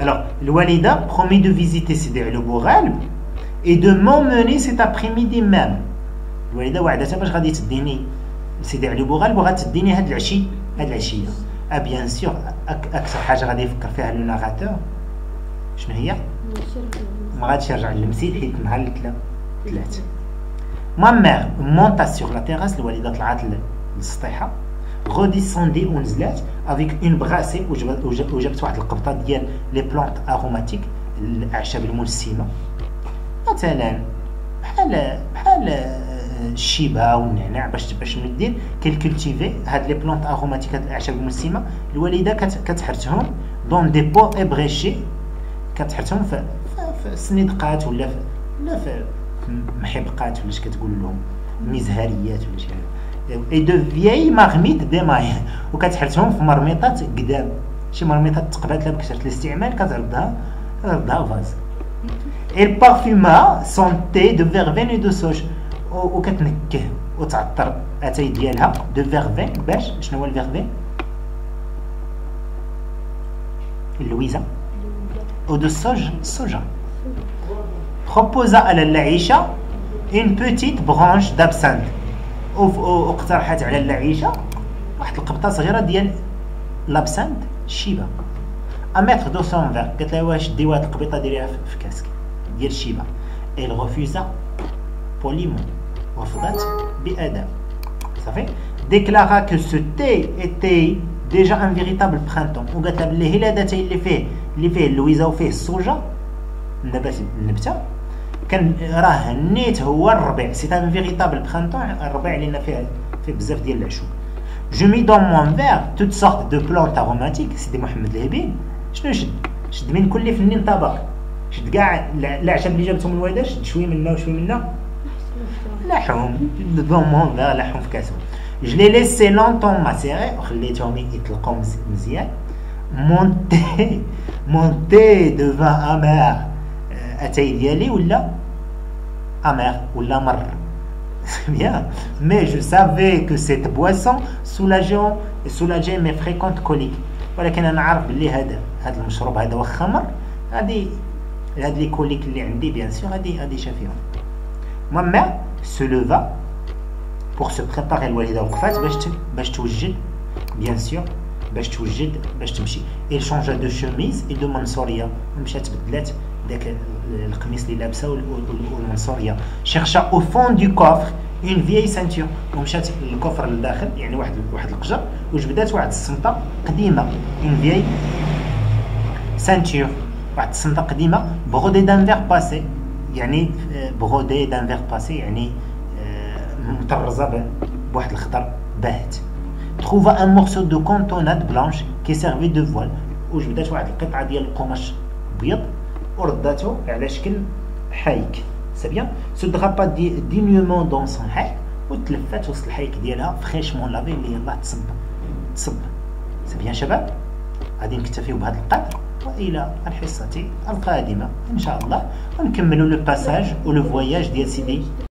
alors الوالده promit de visiter سيدي علي بوغالب et de m'emmener cet après-midi même. الوالده وعدتها باش غادي تديني سيدي علي بوغالب وغتديني هاد العشي هاد العشيه et bien sûr أكثر حاجة غادي يفكر فيها le narrateur شنو هي ما غاديش يرجع للمسيد حيت نهار الثلاث ma mère monta sur la terrasse الوالده طلعت للسطيحه redescendit ونزلات avec une brassée وجابت واحد القبطة ديال les plantes aromatiques الاعشاب الملسمة. مثلا بحال بحال الشيبة والنعناع باش باش ندير qu'elle cultivait هاد les plantes aromatiques هاد الأعشاب الملسمة الوالدة كتحرتهم dans des pots ébréchés كتحرتهم في, في سنيدقات ولا في ولا في محبقات ولا اش كتقول لهم مزهريات ولا شي et de vieilles marmites d'émail وكتحرتهم في مرميطات قدام شي مرميطات تقبات لها بكثره الاستعمال كتردها كتردها vase son thé de verveine et de sauge. وكتنكه وتعطر اتاي ديالها de verveine باش شنو هو ال verveine اللويزه et de sauge السوجه proposa à لالة عيشه une petite branche واقترحت على لالة عيشه واحد القبطة صغيرة ديال l'absinthe الشيبه à mettre dans son verre قالت لها واش دي واحد القبيطة ديريها في كاسك ديال الشيبه elle refusa poliment. رفضت بأدب صافي déclara que ce thé était déjà un véritable printemps. وقالت لها بلي هي هذا اللي فيه اللي فيه اللويزه وفيه الصوجه النبات النبته كان راه نيت هو الربيع c'est un véritable printemps الربيع لأن فيه فيه بزاف ديال العشوب je mis dans mon verre toutes sortes de plantes aromatiques سيدي محمد الهبين شنو شد شد من كل فنين طبق شد كاع الاعشاب اللي جابتهم الوالده شد شوية منا وشويه منا لاحهم dans mon verre لاحهم في كاسهم je les laissai longtemps macérer وخليتهم يطلقوا مزيان mon thé mon thé devint amer اتاي ديالي ولا amer ou l'amar. Bien. Mais je savais que cette boisson soulageait, soulageait mes fréquentes coliques. ولكن انا عارف بلي هذا هذا المشروب هذا هو خمر هذه هذه لي كوليك اللي عندي بيان سور هذه هذه شافيهم ماما سو لوفا بور سو بريباري الوالده وقفات باش باش توجد بيان سور باش توجد باش تمشي il changea de chemise et de منصوريه مشات بدلات داك القميص اللي لابسه والمنصوريه chercha au fond du coffre une vieille ceinture. ومشات لل coffre لداخل يعني واحد واحد القجر. وجبدات واحد الصمطه قديمة une vieille ceinture. واحد الصمطه قديمة brodée d'un vert passé يعني brodée d'un vert passé يعني مطرزة بواحد الخضر باهت. Trouva un morceau de cotonnade blanche qui servait de voile. وجبدات واحد القطعة ديال القماش بيض. ورداتو على شكل حايك se se drapa dignement dans son haïk وتلفات وسط الحايك ديالها fraîchement lavé اللي يلاه تصب تصب c'est bien شباب غادي نكتفيو بهذا القدر والى الحصه القادمه ان شاء الله ونكملوا le passage و le voyage ديال سيدي